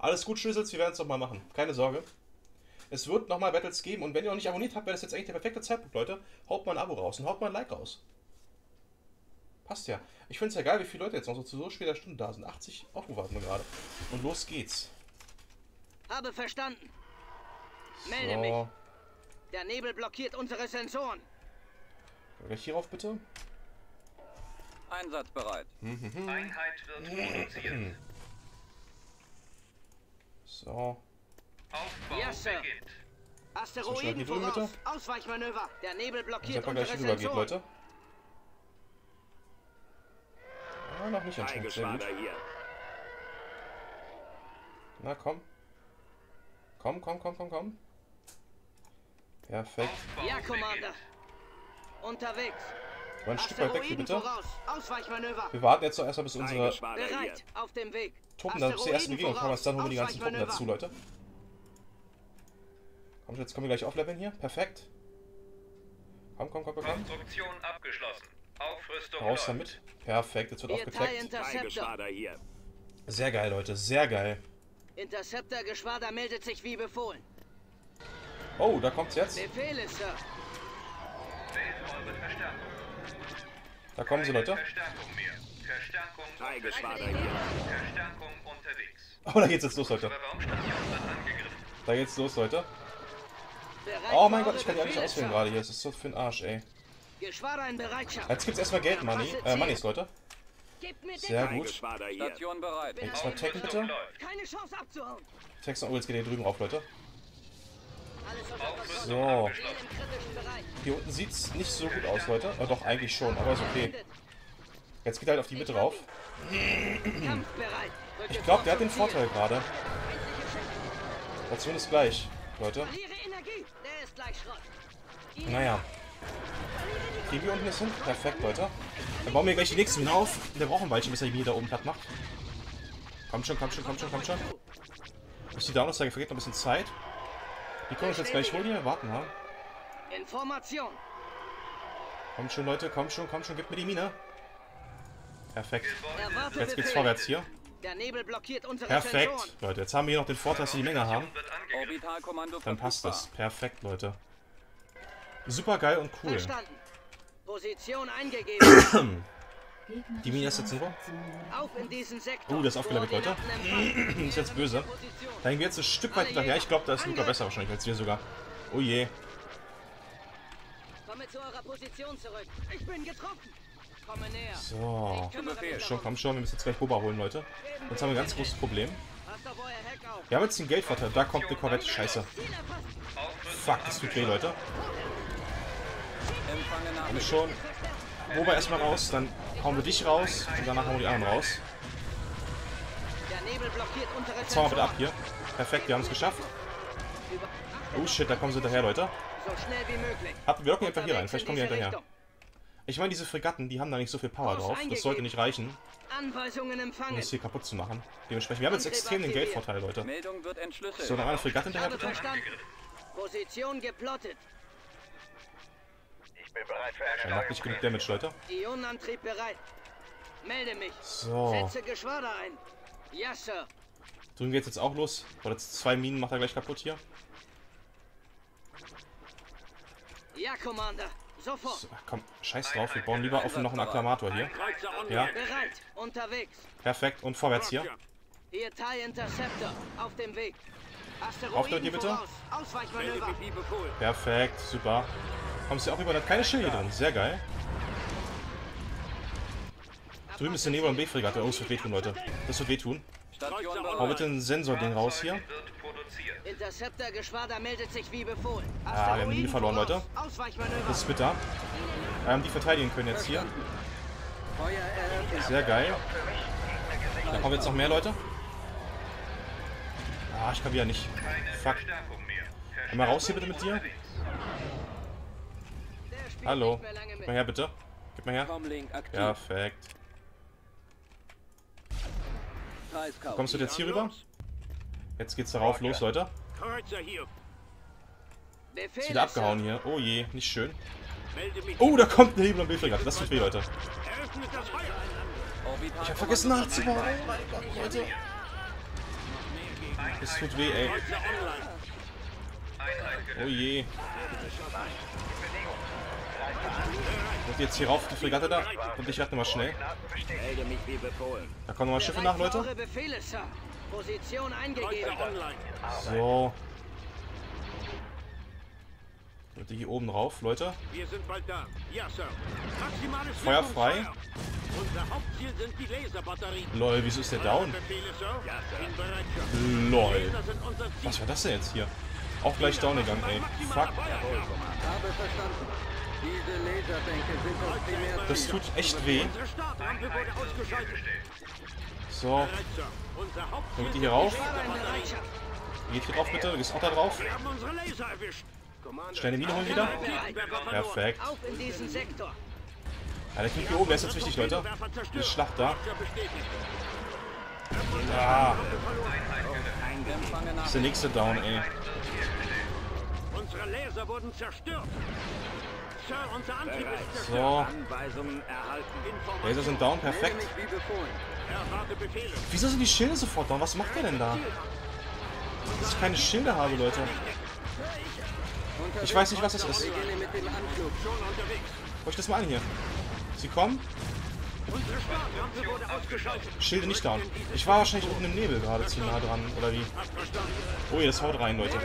Alles gut, Schlüssels, wir werden es nochmal machen. Keine Sorge. Es wird nochmal Battles geben und wenn ihr noch nicht abonniert habt, wäre das jetzt eigentlich der perfekte Zeitpunkt, Leute. Haut mal ein Abo raus und haut mal ein Like raus. Passt ja. Ich finde es ja geil, wie viele Leute jetzt noch so zu so später Stunde da sind. 80 Aufrufe hatten wir gerade. Und los geht's. Habe verstanden. Melde So. mich. Der Nebel blockiert unsere Sensoren. Gleich hierauf bitte. Einsatzbereit. Einheit wird produziert. So. Aufbau Ja, Sir. beginnt. Asteroiden drüben, voraus. bitte. Ausweichmanöver. Der Nebel blockiert unsere wie rüber geht, Sensoren. Leute. Ah, noch nicht anscheinend. Sehr gut. Tigerschwader hier. Na komm. Komm, komm, komm, komm, komm. Perfekt. Aufbau Ja, beginnt. Commander. Unterwegs. Mal ein Stück weit weg hier, bitte. Wir warten jetzt noch erstmal, bis unsere Tigerschwader hier. Bereit. Auf dem Weg. Truppen da zur ersten Asteroiden Begegnung kommen. Dann holen wir die ganzen Truppen dazu. Leute. Komm, jetzt kommen wir gleich aufleveln hier. Perfekt. Komm, komm, komm, komm. Konstruktion abgeschlossen. Aufrüstung Raus damit. Perfekt, jetzt wird aufgeklärt. Sehr geil, Leute. Sehr geil. Interceptor-Geschwader meldet sich wie befohlen. Oh, da kommt's jetzt. Befehle, Sir. Da kommen sie, Leute. Oh, da geht's jetzt los, Leute. Da geht's los, Leute. Oh mein Gott, ich kann die auch nicht Befehle, auswählen gerade hier. Das ist so für ein Arsch, ey. Jetzt gibt's erstmal Geld, Money. Äh, Moneys, Leute. Sehr gut. Station bereit. Erstmal tacken, Aufrüstung bitte. Keine Chance abzuhauen. Text oh, jetzt geht hier drüben rauf, Leute. So. Hier unten sieht's nicht so gut aus, Leute. Äh, doch, eigentlich schon, aber ist okay. Jetzt geht halt auf die Mitte rauf. Ich glaube, der hat den. Vorteil gerade. Station ist gleich, Leute. Naja. Kriegen wir unten das hin? Perfekt, Leute. Dann bauen wir gleich die nächsten Mine auf. Der braucht ein Weilchen, bis er Mine da oben platt macht. Kommt schon, kommt schon, kommt schon, kommt schon. Bis die Downloadzeit vergeht noch ein bisschen Zeit. Die können uns jetzt gleich holen hier. Warten mal. Information. Kommt schon, Leute. Kommt schon, kommt schon. Gib mir die Mine. Perfekt. Jetzt geht's vorwärts hier. Der Nebel blockiert unsere Perfekt, Sensoren. Leute. Jetzt haben wir hier noch den Vorteil, dass wir die Menge haben. Dann passt das. Perfekt, Leute. Super geil und cool. Verstanden. Position eingegeben. Die Mine ist jetzt wo? Auf in diesen Sektor. Oh, das ist aufgelevelt, Leute. Ist jetzt böse. Da gehen wir jetzt ein Stück weit hinterher. Ich glaube, da ist Luca besser wahrscheinlich als wir sogar. Oh je. Komme zu eurer Position zurück. Ich bin getroffen. Komme näher. So. Schon, komm schon. Wir müssen jetzt gleich Boba holen, Leute. Sonst haben wir ein ganz großes Problem. Wir haben jetzt den Geldvorteil. Da kommt eine Korvette. Scheiße. Fuck, das tut weh, Leute. Komm schon. Boba erstmal raus. Dann hauen wir dich raus. Und danach hauen wir die anderen raus. Wir bitte ab hier. Perfekt, wir haben es geschafft. Oh shit, da kommen sie hinterher, Leute. So schnell wie möglich. Ab, wir locken einfach hier rein. Vielleicht kommen die hinterher. Ich meine, diese Fregatten, die haben da nicht so viel Power drauf. Das sollte nicht reichen, um das hier kaputt zu machen. Dementsprechend, wir haben jetzt extrem den Geldvorteil, Leute. So, noch eine Fregatte hinterher, bitte. verstanden. Position geplottet. Ich bin bereit für Er macht nicht genug Damage, Leute. Ionenantrieb bereit. Melde mich. So. Setze Geschwader ein. Ja, Sir. Drüben geht's jetzt auch los. Oder zwei Minen macht er gleich kaputt hier. Ja, Commander. Sofort. So, ach komm, scheiß drauf. Wir bauen lieber auf noch einen Akklamator hier. Ja, Bereit. Unterwegs. perfekt. Und vorwärts hier. Hier TIE Interceptor. Auf dem Weg. Asteroiden Auf mit dir, bitte. Perfekt, super. Kommst du auch über? Da hat keine Schilde drin. Sehr geil. Drüben ist der Nebel- und B-Fregatte. Oh, das wird wehtun, Leute. Das wird wehtun. Hau bitte ein Sensor-Ding raus hier. Wird produziert. Interceptor Geschwader meldet sich wie befohlen. Ah, wir haben die Asteroiden verloren. Leute. Das ist bitter. Ähm, die verteidigen können jetzt hier. Sehr geil. Da kommen jetzt noch mehr Leute. Ah, ich kann wieder nicht. Fuck. Einmal raus hier bitte mit dir. Hallo. Gib mal her, bitte. Gib mal her. Perfekt. Kommst du jetzt hier rüber? Jetzt geht's darauf los, Leute. Ist wieder abgehauen hier. Oh je, nicht schön. Oh, da kommt eine Hebel- und B-Fregatte. Das tut weh, Leute. Ich hab vergessen nachzubauen. Oh mein Gott, Leute. Das tut weh, ey. Oh je. Und jetzt hier rauf, die Fregatte da. Und ich werde mal schnell. Da kommen nochmal Schiffe nach, Leute. So. Leute, hier oben drauf, Leute. Wir sind bald da. Ja, Sir. Maximales Feuer frei. Wirkungsfeuer. Unser Hauptziel sind die Laserbatterien. Lol, wieso ist der down? Lol. Was war das denn jetzt hier? Auch gleich down gegangen, ey. Fuck. Das. Das tut echt weh. So, ihr sind hier rauf? die geht hier drauf bitte. Du gehst auch da drauf. Wir haben unsere Laser erwischt. Commander. Schnell den Mine holen wieder. Perfekt. Ja, der Krieg hier oben, der ist jetzt wichtig, Leute. Die Schlacht da. Ah, Empfange ist der nächste down, ey. Unsere Laser wurden zerstört. Sir, unser Antrieb ist zerstört. So, Anweisungen erhalten. Laser sind down, perfekt. Wieso sind die Schilde sofort down? Was macht der denn da? Dass ich keine Schilde habe, Leute. Ich weiß nicht, was das ist. Guck ich das mal an hier. Sie kommen. Unsere Startrampe wurde ausgeschaltet. Schilde nicht down. Ich war wahrscheinlich unten im Nebel gerade zu nah dran, oder wie? Oh, das haut rein, Leute.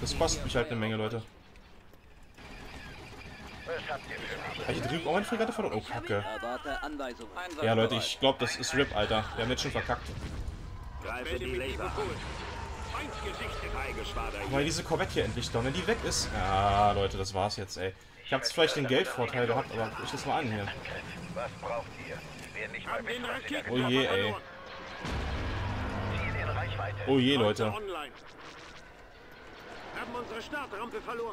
Das kostet mich halt eine Menge, Leute. Habe ich hier drüben auch eine Fregatte verloren? Oh, Kacke. Ja, Leute, ich glaube, das ist RIP, Alter. Wir haben jetzt schon verkackt. Heigeschwader Weil diese Corvette hier endlich down, wenn die weg ist. Ja, Leute, das war's jetzt, ey. Ich habe vielleicht den Geldvorteil gehabt, aber guck ich das mal an hier. Mal Oh je, ey. Oh je. Leute. Kreuzer online. Haben unsere Startrampe verloren.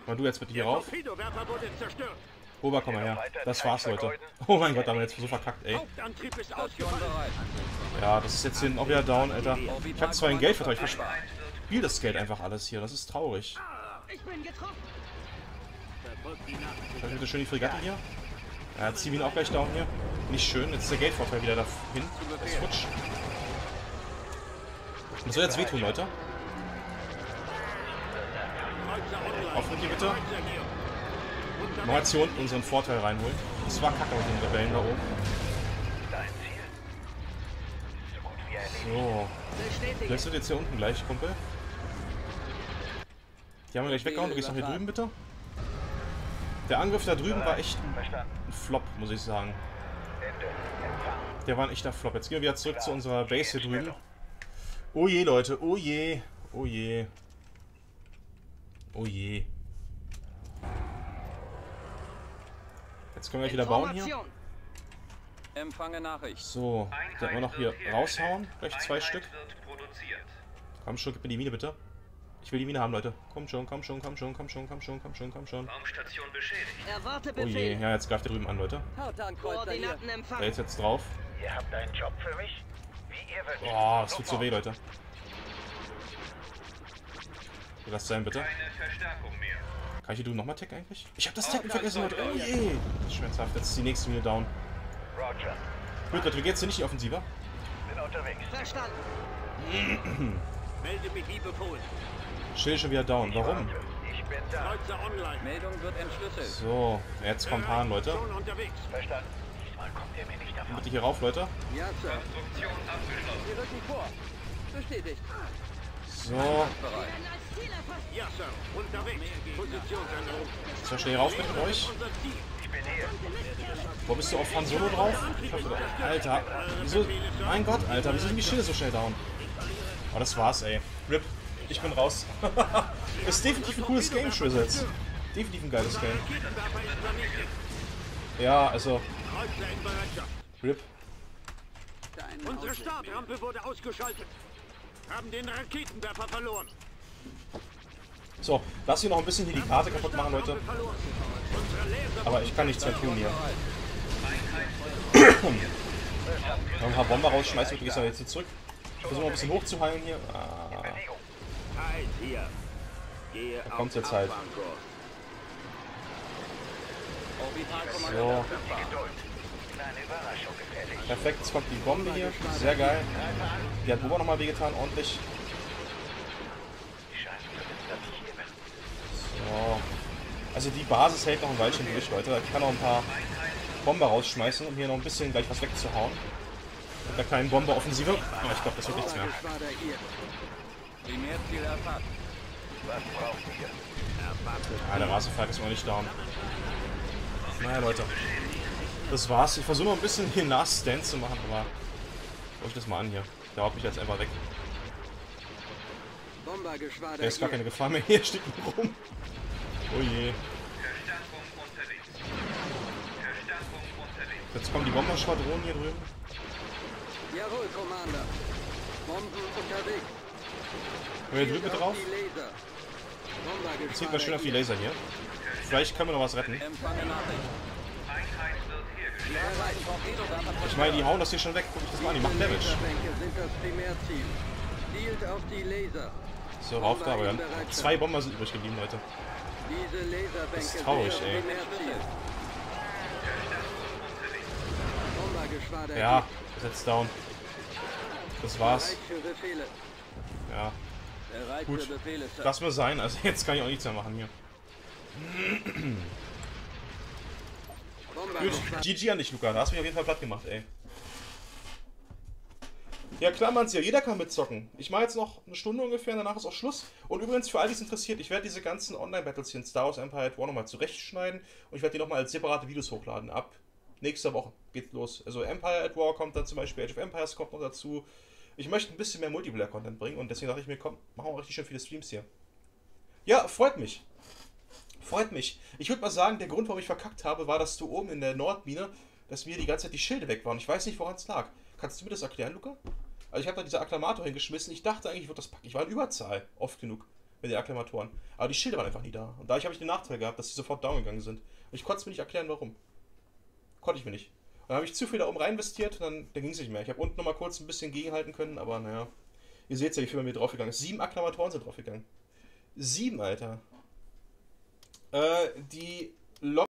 Mal du jetzt bitte hier rauf. Torpedowerfer wurde zerstört. Ober, komm mal her. Das war's, Leute. Oh mein Gott, da haben wir jetzt so verkackt, ey. Ja, das ist jetzt hinten auch wieder down, Alter. Ich habe zwar ein Geldvorteil, ich verspiel das Geld einfach alles hier. Das ist traurig. Ich bin getroffen. Verfolgt die Nachricht. Schau bitte schön die Fregatte hier. Ja, ziehen wir ihn auch gleich down hier. Nicht schön, jetzt ist der Geldvorteil wieder dahin. Das ist futsch. Das soll jetzt wehtun, Leute. Auf mit dir bitte. Mal jetzt hier unten unseren Vorteil reinholen. Das war kacke mit den Rebellen da oben. So. Das wird jetzt hier unten gleich, Kumpel. Die haben wir gleich weggehauen. Du gehst noch hier drüben, bitte. Der Angriff da drüben war echt ein. Flop, muss ich sagen. Der war ein echter Flop. Jetzt gehen wir wieder zurück zu unserer Base hier drüben. Oh je, Leute. Oh je. Oh je. Oh je. Jetzt können wir gleich wieder bauen hier. Empfange Nachricht. So, den wir noch hier raushauen. Gleich zwei Stück. wird produziert. Komm schon, gib mir die Mine bitte. Ich will die Mine haben, Leute. Komm schon, komm schon, komm schon, komm schon, komm schon, komm schon, komm schon. Raumstation beschädigt. Erwarte Oh je, Befehl. ja, jetzt greift der drüben an, Leute. Koordinaten empfangen. ist jetzt drauf. Ihr habt einen Job für mich? Wie ihr wünscht. Oh, das tut so weh, Leute. Lass sein, bitte. Kann ich hier drüben nochmal Tech eigentlich? Ich hab das Tech vergessen, Leute. Oh je. Schmerzhaft. Jetzt ist die nächste Mine down. Roger. Gut, Leute, wie geht's denn nicht die Offensive? Bin unterwegs. Verstanden. Melde mich wie befohlen. Schild schon wieder down. Warum? Ich bin da. Kreuzer online. Meldung wird entschlüsselt. So, jetzt kommt Hahn, Leute. Schon unterwegs. Verstanden. Diesmal kommt ihr mir nicht davon. Bitte hier rauf, Leute. Ja, Sir. Konstruktion abgeschlossen. Wir rücken vor. Bestätigt. So, so schnell rauf mit euch. Wo bist du auf Han Solo drauf? Alter, wieso? Mein Gott, Alter, wieso sind die Schilde so schnell down? Oh, das war's, ey. RIP, ich bin raus. das ist definitiv ein cooles Game, Schwizzles. Definitiv ein geiles Game. Ja, also. RIP. Unsere. Startrampe wurde ausgeschaltet. Haben den Raketenwerfer verloren. So, lass hier noch ein bisschen hier die Karte kaputt machen, Leute. Aber ich kann nichts mehr tun hier. Noch ein paar Bomber rausschmeißen du gehst aber jetzt hier zurück. Versuchen wir ein bisschen hochzuheilen hier. Ah. Halt Da kommt's jetzt halt. So. Perfekt, jetzt kommt die Bombe hier. Sehr geil. Die hat Boba nochmal wehgetan, ordentlich. So. Also die Basis hält noch ein Weilchen durch, Leute. Ich kann noch ein paar Bomber rausschmeißen, um hier noch ein bisschen gleich was wegzuhauen. Mit der kleinen Bombeoffensive. Aber ich glaube, das wird nichts mehr. Wir? Ah, der Rasenfalk ist noch nicht down. Naja, Leute. Das war's. Ich versuche noch ein bisschen hier Nas-Stand zu machen, aber... Schau ich das mal an hier. Der haut mich jetzt einfach weg. Der ist gar keine Gefahr mehr. Hier steht nur rum. Oh je. Jetzt kommen die Bomberschwadronen hier drüben. Jawohl, Commander. Bomben unterwegs. Und hier drüben drauf. Jetzt sieht man schön auf die. Laser hier. Vielleicht können wir noch was retten. Empfange Nachricht. Einheit wird hergestellt. Bereit. Ich meine, die hauen das hier schon weg. Guck ich das mal an. Die machen Damage. So, rauf da. Aber haben zwei Bomber sind übrig geblieben, Leute. Das ist traurig, ey. Ja, ist jetzt down. Das war's. Ja, Gut. lass mal sein. Also jetzt kann ich auch nichts mehr machen hier. Gut. GG an dich, Luca. Da hast du mich auf jeden Fall platt gemacht, ey. Ja, klar, man's ja. Jeder kann mitzocken. Ich mache jetzt noch eine Stunde ungefähr, danach ist auch Schluss. Und übrigens, für all die es interessiert, ich werde diese ganzen Online-Battles hier in Star Wars Empire at War nochmal zurechtschneiden und ich werde die nochmal als separate Videos hochladen. Ab nächster Woche geht los. Also Empire at War kommt dann zum Beispiel, Age of Empires kommt noch dazu. Ich möchte ein bisschen mehr Multiplayer-Content bringen und deswegen dachte ich mir, komm, machen wir richtig schön viele Streams hier. Ja, freut mich. Freut mich. Ich würde mal sagen, der Grund, warum ich verkackt habe, war, dass du oben in der Nordmine, dass mir die ganze Zeit die Schilde weg waren. Ich weiß nicht, woran es lag. Kannst du mir das erklären, Luca? Also ich habe da diese Akklamator hingeschmissen. Ich dachte eigentlich, ich würde das packen. Ich war in Überzahl, oft genug, mit den Akklamatoren. Aber die Schilde waren einfach nie da. Und dadurch habe ich den Nachteil gehabt, dass sie sofort down gegangen sind. Und ich konnte es mir nicht erklären, warum. Konnte ich mir nicht. Und dann habe ich zu viel da oben rein investiert und dann, dann ging es nicht mehr. Ich habe unten nochmal kurz ein bisschen gegenhalten können, aber naja. Ihr seht ja, wie viel bei mir draufgegangen ist. Sieben Akklamatoren sind draufgegangen. Sieben, Alter. Äh, die